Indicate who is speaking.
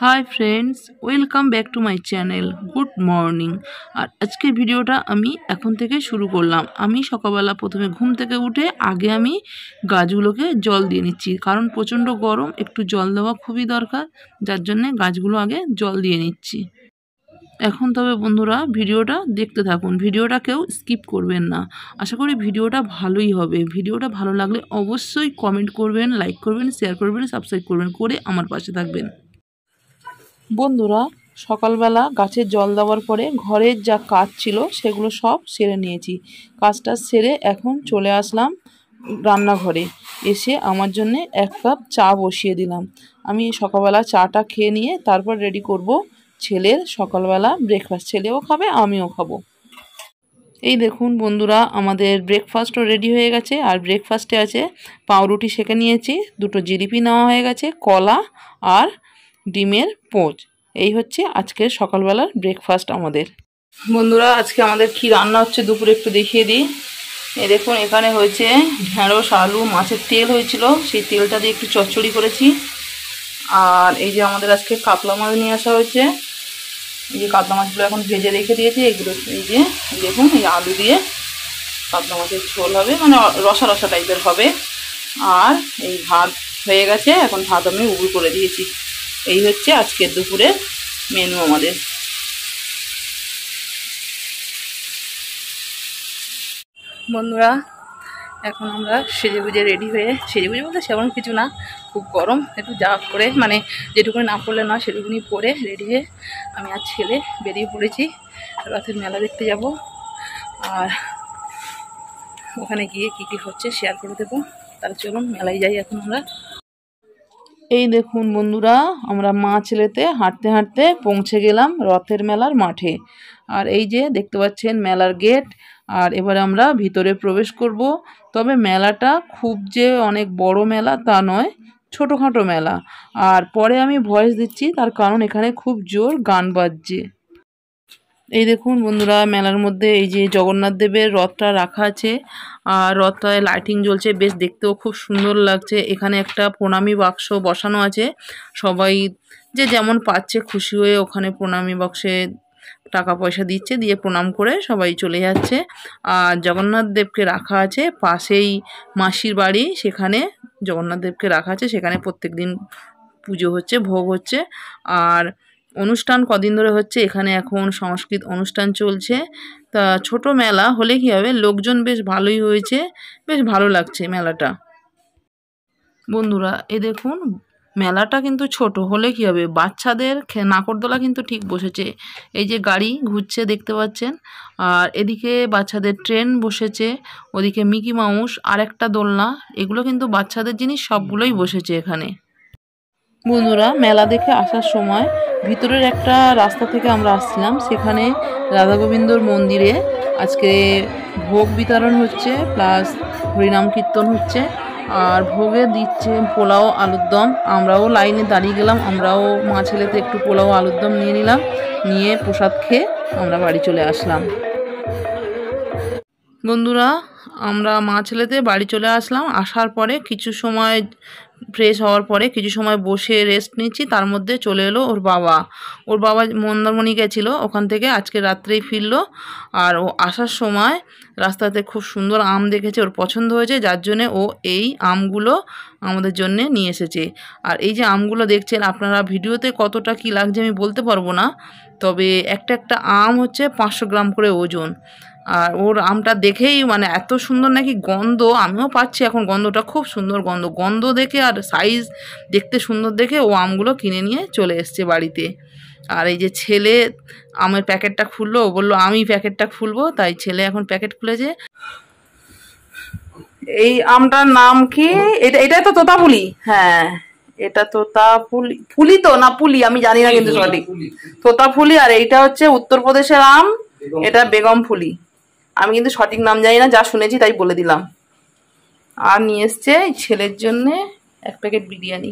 Speaker 1: Hi friends welcome back to my channel good morning আর আজকে ভিডিওটা আমি এখন থেকে শুরু করলাম। আমি সকালবেলা প্রথমে ঘুম থেকে উঠে আগে আমি গাছগুলোকে জল দিয়ে নিচ্ছি। কারণ প্রচণ্ড গরম, একটু জল দেওয়া খুবই দরকার। যার জন্যে গাছগুলো আগে জল দিয়ে নিচ্ছি। এখন তবে বন্ধুরা ভিডিওটা দেখতে থাকুন। ভিডিওটা কেউ স্কিপ করবেন না। আশা করি ভিডিওটা ভালোই হবে। ভিডিওটা ভালো লাগলে অবশ্যই কমেন্ট করবেন, লাইক করবেন শেয়ার করবেন সাবস্ক্রাইব করবেন, করে আমার পাশে থাকবেন। বন্ধুরা, সকালবেলা গাছের জল দেওয়ার পরে ঘরের যা কাজ ছিল সেগুলো সব সেরে নিয়েছি। কাজটা সেরে এখন চলে আসলাম রান্নাঘরে। এসে আমার জন্য এক কাপ চা বসিয়ে দিলাম। আমি সকালবেলা চাটা খেয়ে নিয়ে তারপর রেডি করব ছেলের সকালবেলা ব্রেকফাস্ট ছেলেও খাবে, আমিও খাব। এই দেখুন বন্ধুরা, আমাদের ব্রেকফাস্টও রেডি হয়ে গেছে। আর ব্রেকফাস্টে আছে পাউরুটি সেঁকে নিয়েছি, দুটো জিলিপি নেওয়া হয়ে গেছে, কলা আর ডিমের পোচ। এই হচ্ছে আজকের সকালবেলার ব্রেকফাস্ট আমাদের। বন্ধুরা, আজকে আমাদের কি রান্না হচ্ছে দুপুরে একটু দেখিয়ে দিই। এই দেখুন, এখানে হয়েছে ঢেঁড়স, আলু, মাছের তেল হয়েছিল। সেই তেলটা দিয়ে একটু চচ্চড়ি করেছি। আর এই যে আমাদের আজকে কাতলা মাছ নিয়ে আসা হয়েছে। এই যে কাতলা মাছগুলো এখন ভেজে রেখে দিয়েছি। এগুলো এই যে দেখুন, এই আলু দিয়ে কাতলা মাছের ঝোল হবে। মানে রসা রসা টাইপের হবে। আর এই ভাত হয়ে গেছে। এখন ভাত আমি উবুর করে দিয়েছি। এই হচ্ছে আজকের দুপুরে মেনু আমাদের। বন্ধুরা, এখন আমরা সেজে গুজে রেডি হয়ে সেজে গুজে বলতে সেমন কিছু না, খুব গরম, একটু যা করে মানে যেটুকুনি না পড়লে না সেটুকুনি পরে রেডি হয়ে আমি আর ছেলে বেরিয়ে পড়েছি। রথের মেলা দেখতে যাব। আর ওখানে গিয়ে কী কী হচ্ছে শেয়ার করে দেবো। তাহলে চলুন, মেলায় যাই এখন আমরা। এই দেখুন বন্ধুরা, আমরা মা ছেলেতে হাঁটতে হাঁটতে পৌঁছে গেলাম রথের মেলার মাঠে। আর এই যে দেখতে পাচ্ছেন মেলার গেট, আর এবারে আমরা ভিতরে প্রবেশ করব। তবে মেলাটা খুব যে অনেক বড় মেলা তা নয়, ছোটোখাটো মেলা। আর পরে আমি ভয়েস দিচ্ছি, তার কারণ এখানে খুব জোর গান বাজছে। এই দেখুন বন্ধুরা, মেলার মধ্যে এই যে জগন্নাথ দেবের রথটা রাখা আছে। আর রথটায় লাইটিং জ্বলছে, বেশ দেখতেও খুব সুন্দর লাগছে। এখানে একটা প্রণামী বাক্স বসানো আছে। সবাই যে যেমন পাচ্ছে খুশি হয়ে ওখানে প্রণামী বক্সে টাকা পয়সা দিচ্ছে, দিয়ে প্রণাম করে সবাই চলে যাচ্ছে। আর জগন্নাথ দেবকে রাখা আছে পাশেই মাসির বাড়ি, সেখানে জগন্নাথ দেবকে রাখা আছে। সেখানে প্রত্যেক দিন পুজো হচ্ছে, ভোগ হচ্ছে। আর অনুষ্ঠান কদিন ধরে হচ্ছে, এখানে এখন সংস্কৃত অনুষ্ঠান চলছে। তা ছোট মেলা হলে কী হবে? লোকজন বেশ ভালোই হয়েছে, বেশ ভালো লাগছে মেলাটা। বন্ধুরা, এ দেখুন, মেলাটা কিন্তু ছোট, হলে কী হবে? বাচ্চাদের নাকরদোলা কিন্তু ঠিক বসেছে। এই যে গাড়ি ঘুরছে, দেখতে পাচ্ছেন? আর এদিকে বাচ্চাদের ট্রেন বসেছে, ওদিকে মিকি মাউস আর একটা দোলনা, এগুলো কিন্তু বাচ্চাদের জিনিস সবগুলোই বসেছে এখানে। বন্ধুরা, মেলা দেখে আসার সময় ভিতরের একটা রাস্তা থেকে আমরা আসছিলাম। সেখানে রাধা গোবিন্দর মন্দিরে আজকে ভোগ বিতরণ হচ্ছে, প্লাস হরিনাম কীর্তন হচ্ছে, আর ভোগে দিচ্ছে পোলাও, আলুর দম। আমরাও লাইনে দাঁড়িয়ে গেলাম, আমরাও মা ছেলেতে একটু পোলাও, আলুর দম নিয়ে নিলাম, নিয়ে প্রসাদ খেয়ে আমরা বাড়ি চলে আসলাম। বন্ধুরা, আমরা মা ছেলেতে বাড়ি চলে আসলাম। আসার পরে কিছু সময় ফ্রেশ হওয়ার পরে কিছু সময় বসে রেস্ট নিচ্ছি, তার মধ্যে চলে এলো ওর বাবা। ওর বাবা মন্দারমণি গেছিল ওখান থেকে আজকে রাত্রেই ফিরলো। আর ও আসার সময় রাস্তাতে খুব সুন্দর আম দেখেছে, ওর পছন্দ হয়েছে, যার জন্যে ও এই আমগুলো আমাদের জন্যে নিয়ে এসেছে। আর এই যে আমগুলো দেখছেন, আপনারা ভিডিওতে কতটা কি লাগছে আমি বলতে পারব না। তবে একটা একটা আম হচ্ছে পাঁচশো গ্রাম করে ওজন। আর ওর আমটা দেখেই মানে এত সুন্দর নাকি গন্ধ আমিও পাচ্ছি এখন গন্ধটা খুব সুন্দর গন্ধ। গন্ধ দেখে আর সাইজ দেখতে সুন্দর দেখে ও আমগুলো কিনে নিয়ে চলে এসছে বাড়িতে। আর এই যে ছেলে আমের প্যাকেটটা খুললো ও বলল আমি প্যাকেটটা খুলবো। তাই ছেলে এখন প্যাকেট খুলেছে। এই আমটার নাম কি? এটা এটা তো তোতাপুলি হ্যাঁ। এটা তোতা ফুলি ফুলি তো না পুলি? আমি জানি না কিন্তু সঠিক। তোতা ফুলি আর এইটা হচ্ছে উত্তরপ্রদেশের আম এটা বেগম ফুলি আমি কিন্তু সঠিক নাম জানি না, যা শুনেছি তাই বলে দিলাম। আর নিয়ে এসছে ছেলের জন্যে এক প্যাকেট বিরিয়ানি।